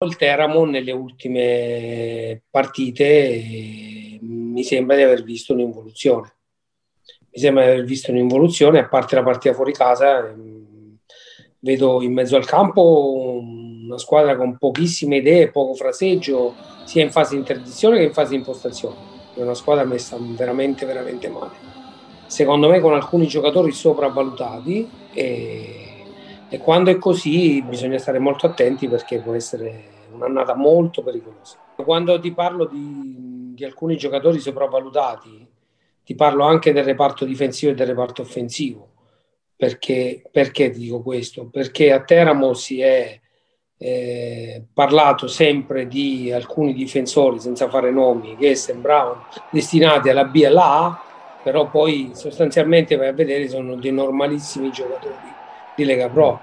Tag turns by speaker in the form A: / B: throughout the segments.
A: Il Teramo nelle ultime partite eh, mi sembra di aver visto un'involuzione. Mi sembra di aver visto un'involuzione, a parte la partita fuori casa, ehm, vedo in mezzo al campo una squadra con pochissime idee, poco fraseggio, sia in fase di interdizione che in fase impostazione. È una squadra messa veramente, veramente male. Secondo me con alcuni giocatori sopravvalutati e e quando è così bisogna stare molto attenti perché può essere un'annata molto pericolosa. Quando ti parlo di, di alcuni giocatori sopravvalutati, ti parlo anche del reparto difensivo e del reparto offensivo. Perché, perché dico questo? Perché a Teramo si è eh, parlato sempre di alcuni difensori, senza fare nomi, che sembravano destinati alla B e alla A, però poi sostanzialmente vai a vedere sono dei normalissimi giocatori di Lega Pro.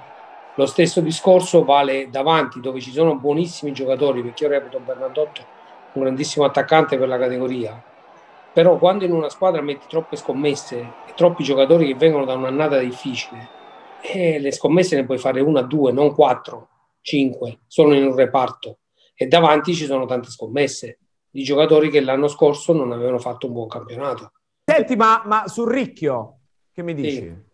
A: Lo stesso discorso vale davanti, dove ci sono buonissimi giocatori, perché io reputo Bernardotto un grandissimo attaccante per la categoria. Però quando in una squadra metti troppe scommesse e troppi giocatori che vengono da un'annata difficile, eh, le scommesse ne puoi fare una, due, non quattro, cinque, solo in un reparto. E davanti ci sono tante scommesse di giocatori che l'anno scorso non avevano fatto un buon campionato.
B: Senti, ma, ma sul Ricchio, che mi dici?
A: Sì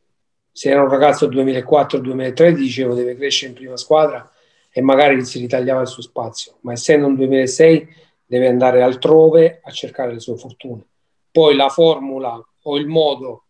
A: se era un ragazzo 2004-2003 dicevo deve crescere in prima squadra e magari si ritagliava il suo spazio, ma essendo un 2006 deve andare altrove a cercare le sue fortune. Poi la formula o il modo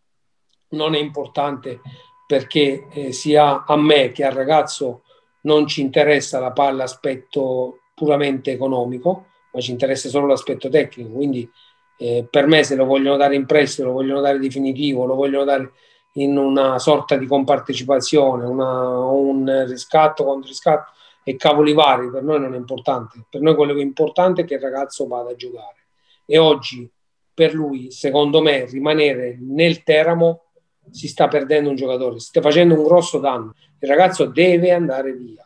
A: non è importante perché eh, sia a me che al ragazzo non ci interessa la palla aspetto puramente economico, ma ci interessa solo l'aspetto tecnico. Quindi eh, per me se lo vogliono dare in prestito, lo vogliono dare definitivo, lo vogliono dare in una sorta di compartecipazione, una, un riscatto contro riscatto e cavoli vari, per noi non è importante. Per noi quello che è importante è che il ragazzo vada a giocare. E oggi, per lui, secondo me, rimanere nel Teramo si sta perdendo un giocatore, si sta facendo un grosso danno. Il ragazzo deve andare via.